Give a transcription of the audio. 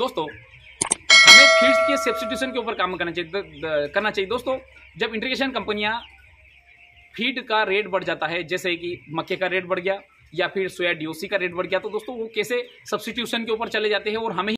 दोस्तों, हमें फीड्स के सब्सिट्यूशन के ऊपर काम करना चाहिए करना चाहिए। दोस्तों, जब इंटीग्रेशन कंपनियाँ फ़ीड का रेट बढ़ जाता है, जैसे कि मक्के का रेट बढ़ गया या फिर सोया डीओसी का रेट बढ़ गया तो दोस्तों, वो कैसे सब्सिट्यूशन के ऊपर चले जाते हैं और हमें